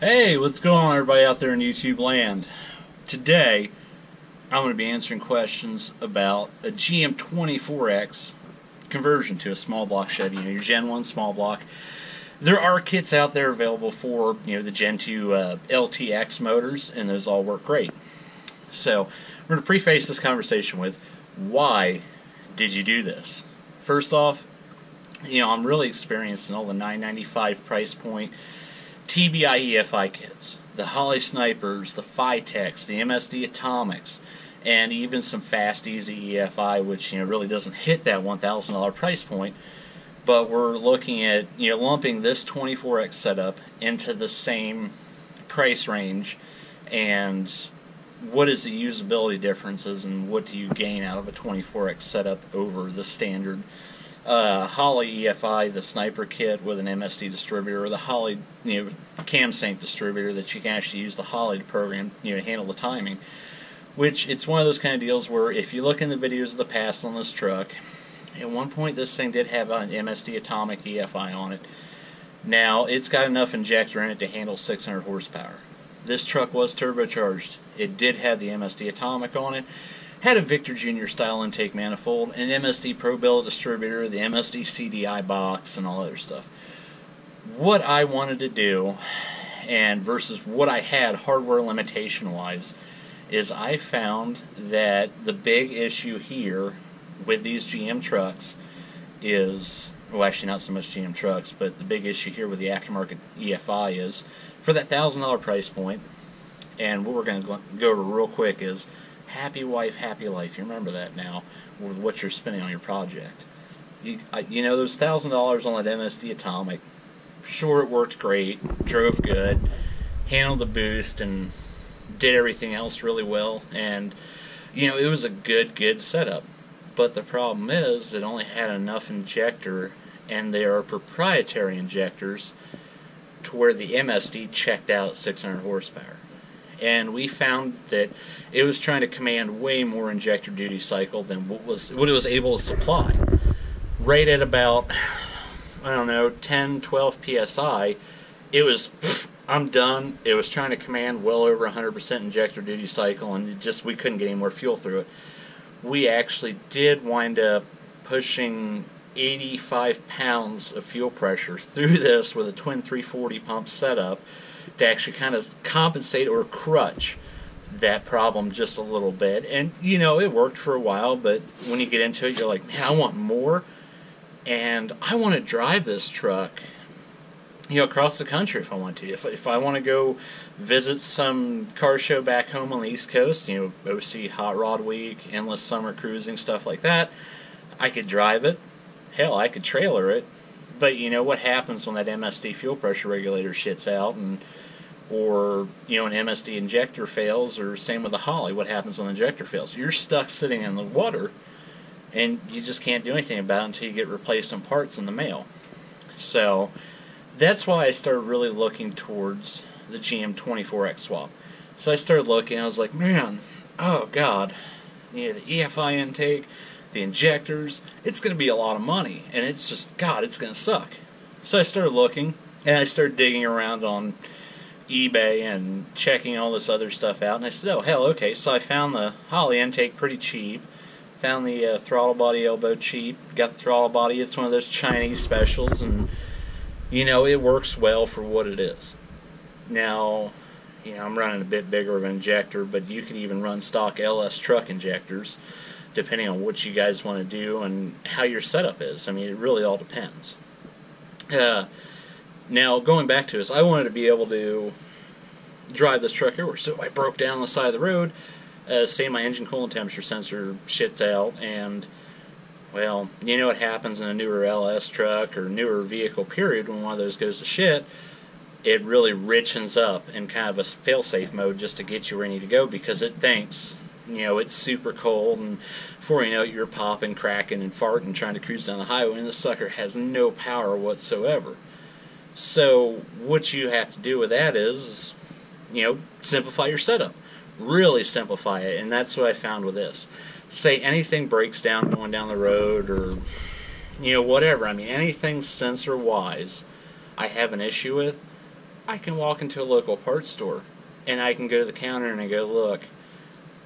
Hey, what's going on, everybody out there in YouTube land? Today, I'm going to be answering questions about a GM24X conversion to a small block Chevy, you know, your Gen 1 small block. There are kits out there available for, you know, the Gen 2 uh, LTX motors, and those all work great. So, we're going to preface this conversation with why did you do this? First off, you know, I'm really experienced in all the 995 price point TBI EFI kits, the Holley Snipers, the FiTechs, the MSD Atomics, and even some FAST EZ-EFI, which you know really doesn't hit that $1,000 price point. But we're looking at you know lumping this 24x setup into the same price range, and what is the usability differences, and what do you gain out of a 24x setup over the standard uh, Holley EFI, the sniper kit with an MSD distributor, or the Holley you know, distributor that you can actually use the Holley to program you know to handle the timing. Which it's one of those kind of deals where if you look in the videos of the past on this truck, at one point this thing did have an MSD Atomic EFI on it. Now it's got enough injector in it to handle 600 horsepower. This truck was turbocharged. It did have the MSD Atomic on it had a Victor Jr. style intake manifold, an MSD Pro Billet distributor, the MSD CDI box, and all other stuff. What I wanted to do, and versus what I had hardware limitation wise, is I found that the big issue here with these GM trucks is well, actually not so much GM trucks, but the big issue here with the aftermarket EFI is for that thousand dollar price point. And what we're going to go over real quick is happy wife, happy life. You remember that now with what you're spending on your project. You, you know, those thousand dollars on that MSD Atomic. Sure, it worked great, drove good, handled the boost, and did everything else really well. And you know, it was a good, good setup. But the problem is, it only had enough injector, and they are proprietary injectors, to where the MSD checked out 600 horsepower and we found that it was trying to command way more injector duty cycle than what was what it was able to supply. Right at about I don't know 10, 12 psi, it was I'm done. It was trying to command well over 100% injector duty cycle, and just we couldn't get any more fuel through it. We actually did wind up pushing 85 pounds of fuel pressure through this with a twin 340 pump setup to actually kind of compensate or crutch that problem just a little bit. And you know, it worked for a while, but when you get into it, you're like, man, I want more, and I want to drive this truck. You know, across the country if I want to. If if I want to go visit some car show back home on the East Coast, you know, OC Hot Rod Week, endless summer cruising, stuff like that, I could drive it. Hell, I could trailer it. But you know what happens when that MSD fuel pressure regulator shits out and or you know an MSD injector fails, or same with the Holley. What happens when the injector fails? You're stuck sitting in the water, and you just can't do anything about it until you get replacement parts in the mail. So that's why I started really looking towards the GM24X swap. So I started looking. I was like, man, oh god, yeah, the EFI intake, the injectors. It's going to be a lot of money, and it's just God, it's going to suck. So I started looking, and I started digging around on eBay and checking all this other stuff out, and I said, "Oh hell, okay." So I found the Holley intake pretty cheap. Found the uh, throttle body elbow cheap. Got the throttle body. It's one of those Chinese specials, and you know it works well for what it is. Now, you know I'm running a bit bigger of an injector, but you can even run stock LS truck injectors, depending on what you guys want to do and how your setup is. I mean, it really all depends. Uh, now, going back to this, I wanted to be able to drive this truck everywhere. So I broke down on the side of the road, uh, say my engine coolant temperature sensor shits out, and well, you know what happens in a newer LS truck or newer vehicle period when one of those goes to shit. It really richens up in kind of a fail-safe mode just to get you where you need to go because it thinks, you know, it's super cold and before you know it, you're popping, cracking, and farting trying to cruise down the highway, and the sucker has no power whatsoever. So what you have to do with that is, you know, simplify your setup. Really simplify it, and that's what I found with this. Say anything breaks down going down the road or you know, whatever. I mean anything sensor wise I have an issue with, I can walk into a local parts store and I can go to the counter and I go, look,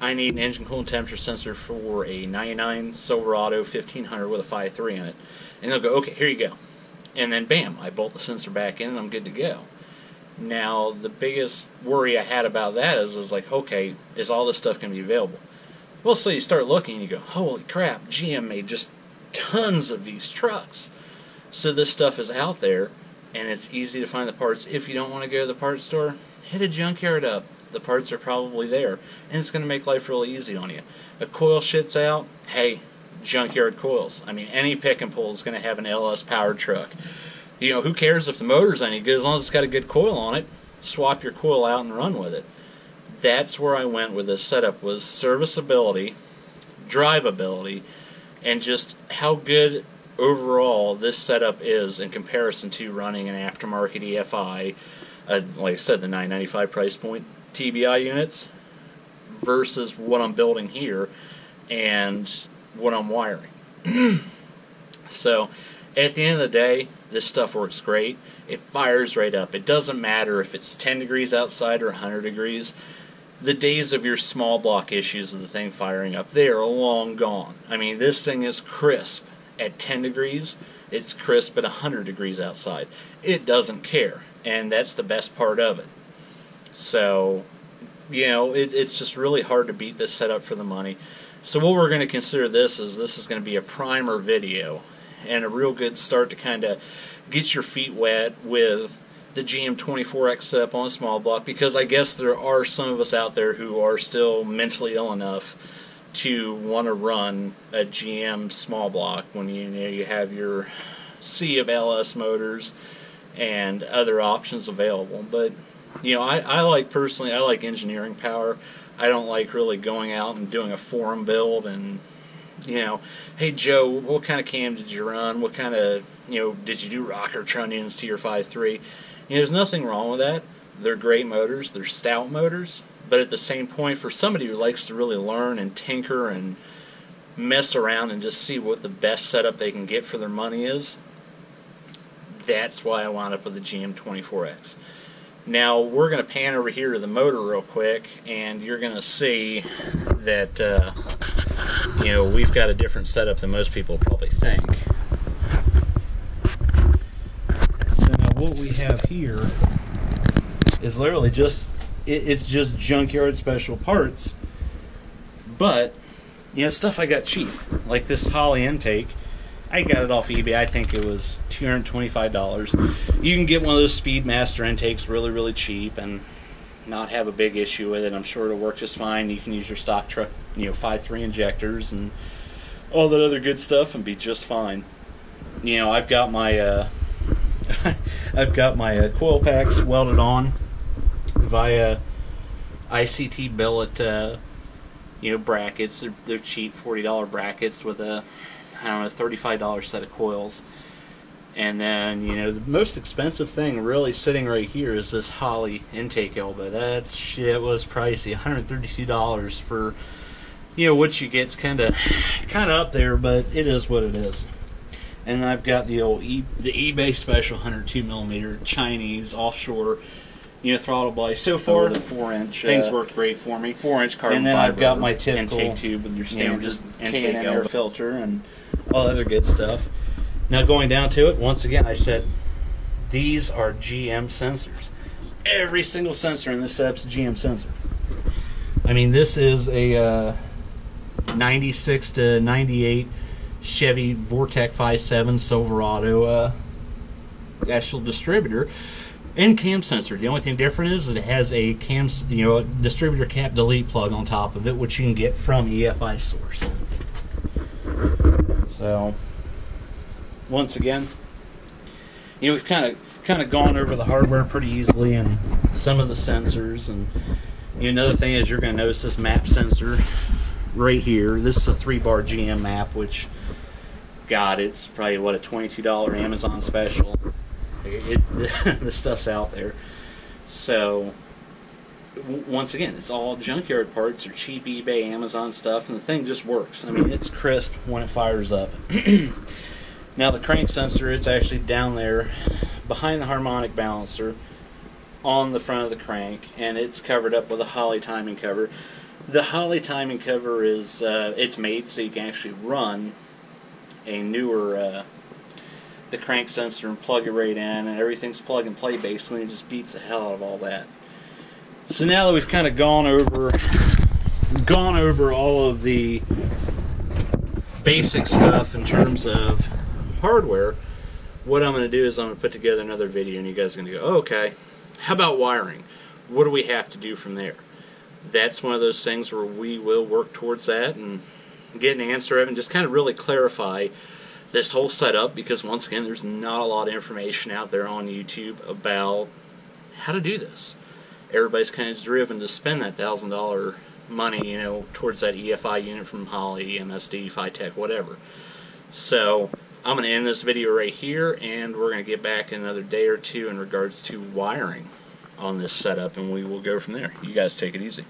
I need an engine coolant temperature sensor for a 99 Silverado 1500 with a 5.3 in it. And they'll go, okay, here you go. And then bam, I bolt the sensor back in and I'm good to go. Now, the biggest worry I had about that is, is like, okay, is all this stuff going to be available? Well, so you start looking and you go, holy crap, GM made just tons of these trucks. So this stuff is out there and it's easy to find the parts. If you don't want to go to the parts store, hit a junkyard up. The parts are probably there and it's going to make life really easy on you. A coil shits out, hey, junkyard coils. I mean, any pick and pull is going to have an LS powered truck. You know, who cares if the motor's any good as long as it's got a good coil on it? Swap your coil out and run with it. That's where I went with this setup was serviceability, drivability, and just how good overall this setup is in comparison to running an aftermarket EFI, uh, like I said, the 995 price point TBI units versus what I'm building here and what I'm wiring. so, at the end of the day, this stuff works great. It fires right up. It doesn't matter if it's 10 degrees outside or 100 degrees. The days of your small block issues of the thing firing up, they are long gone. I mean, this thing is crisp at 10 degrees. It's crisp at 100 degrees outside. It doesn't care, and that's the best part of it. So, you know, it, it's just really hard to beat this setup for the money. So what we're going to consider this is this is going to be a primer video and a real good start to kind of get your feet wet with the GM24X setup on a small block because I guess there are some of us out there who are still mentally ill enough to want to run a GM small block when you, you know you have your sea of LS motors and other options available. But you know, I, I like personally, I like engineering power. I don't like really going out and doing a forum build and you know, hey Joe, what kind of cam did you run? What kind of, you know, did you do rocker trunnions to your 5.3? You know, there's nothing wrong with that. They're great motors. They're stout motors. But at the same point, for somebody who likes to really learn and tinker and mess around and just see what the best setup they can get for their money is, that's why I wound up with the GM24X. Now we're going to pan over here to the motor real quick, and you're going to see that uh, you know we've got a different setup than most people probably think. So now what we have here is literally just it, it's just junkyard special parts, but you know stuff I got cheap, like this Holley intake. I got it off eBay. I think it was two hundred twenty-five dollars. You can get one of those Speedmaster intakes really, really cheap and not have a big issue with it. I'm sure it'll work just fine. You can use your stock truck, you know, five three injectors and all that other good stuff and be just fine. You know, I've got my uh, I've got my uh, coil packs welded on via ICT billet, uh, you know, brackets. They're, they're cheap, forty dollar brackets with a I don't know, $35 set of coils. And then, you know, the most expensive thing really sitting right here is this Holley intake elbow. That shit was pricey. $132 for, you know, what you get. get's kind of kind of up there, but it is what it is. And I've got the old e, the eBay special 102 millimeter Chinese offshore, you know, throttle body. So far, the four inch things uh, worked great for me. Four inch carbon And then I've got my typical intake tube with your standard just intake air filter and all other good stuff. Now going down to it, once again, I said these are GM sensors. Every single sensor in this setup's a GM sensor. I mean, this is a uh, 96 to 98 Chevy Vortec 5.7 Silverado uh, actual distributor and cam sensor. The only thing different is it has a cam, you know, distributor cap delete plug on top of it, which you can get from EFI source. So, once again, you know, we've kind of kind of gone over the hardware pretty easily and some of the sensors. And you know, another thing is you're going to notice this map sensor right here. This is a three bar GM map, which, God, it's probably what a twenty-two dollar Amazon special. It, the stuff's out there. So once again, it's all junkyard parts or cheap eBay, Amazon stuff, and the thing just works. I mean, it's crisp when it fires up. now the crank sensor, it's actually down there behind the harmonic balancer. on the front of the crank, and it's covered up with a Holley timing cover. The Holley timing cover is uh, it's made so you can actually run a newer uh, the crank sensor and plug it right in, and everything's plug and play basically. And it just beats the hell out of all that. So now that we've kind of gone over gone over all of the basic stuff in terms of hardware, what I'm going to do is I'm going to put together another video, and you guys are going to go, oh, okay. How about wiring? What do we have to do from there? That's one of those things where we will work towards that and get an answer of and just kind of really clarify this whole setup because once again there's not a lot of information out there on YouTube about how to do this. Everybody's kind of driven to spend that thousand dollar money, you know, towards that EFI unit from Holley, MSD, FiTech, whatever. So I'm going to end this video right here, and we're going to get back in another day or two in regards to wiring on this setup, and we will go from there. You guys take it easy.